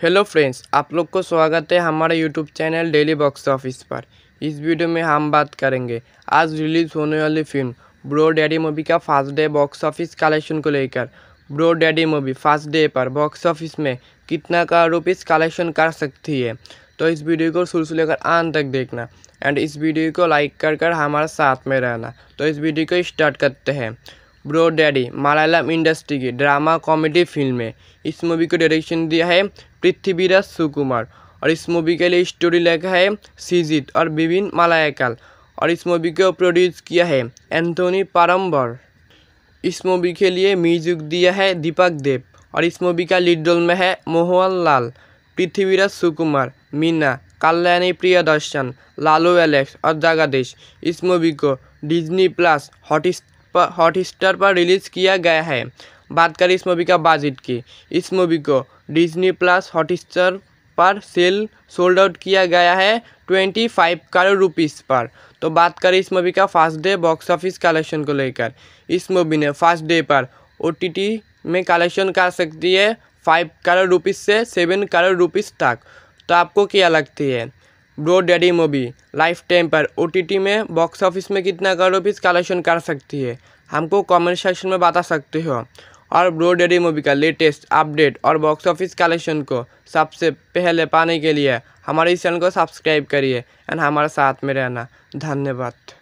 Hello friends आप लोग को स्वागत है हमारे YouTube channel daily box office पर। इस वीडियो में हम बात करेंगे। आज रिलीज़ होने वाली फ़िल्म ब्रो डैडी मूवी का first day box office collection को लेकर। Bro Daddy movie first day पर बॉक्स ऑफ़िस में कितना का रुपीज़ कलेक्शन कर सकती है? तो इस वीडियो को शुरू से लेकर आन तक देखना। एंड इस वीडियो को लाइक कर कर हमारे साथ में रहना। तो इस वीडियो को स्टार्ट करते हैं। ब्रो डैडी मलयालम इंडस्ट्री की ड्रामा कॉमेडी फ़िल्म है इस मूवी को डायरेक्शन दिया है पृथ्वीराज सुकुमार। और इस मूवी के लिए स्टोरी लिखा है सीजित और विभिन्न मलायकल और इस मूवी को प्रोड्यूस किया है एंथोनी पारम्बर इस मूवी के लिए म्यूज़िक दिया है दीपक देव और इस मूवी का लीड रोल में है मोहन लाल पृथ्वीराज सुकुमार, मीना, कल्याणी प्रियदर्शन, लालू एलेक्स और जगदीश। इस मूवी को डिज्नी प्लस हॉटस्टार हॉटस्टार पर रिलीज़ किया गया है। बात करें इस मूवी का बजट की। इस मूवी को डिज्नी प्लस हॉटस्टार पर सेल सोल्ड आउट किया गया है ट्वेंटी फाइव करोड़ रुपीज़ पर। तो बात करें इस मूवी का first day box office collection को लेकर। इस मूवी ने फ़र्स्ट डे पर ओटीटी में कलेक्शन कर सकती है फाइव करोड़ रुपीज़ से सेवन करोड़ रुपीज़ तक। तो आपको क्या लगती है? Bro daddy movie lifetime पर ओटीटी में बॉक्स ऑफ़िस में कितना करोड़ रुपीज़ कलेक्शन कर सकती है? हमको कमेंट सेक्शन में बता सकते हो। और ब्रो डैडी मूवी का लेटेस्ट अपडेट और बॉक्स ऑफ़िस कलेक्शन को सबसे पहले पाने के लिए हमारे इस चैनल को सब्सक्राइब करिए एंड हमारे साथ में रहना। धन्यवाद।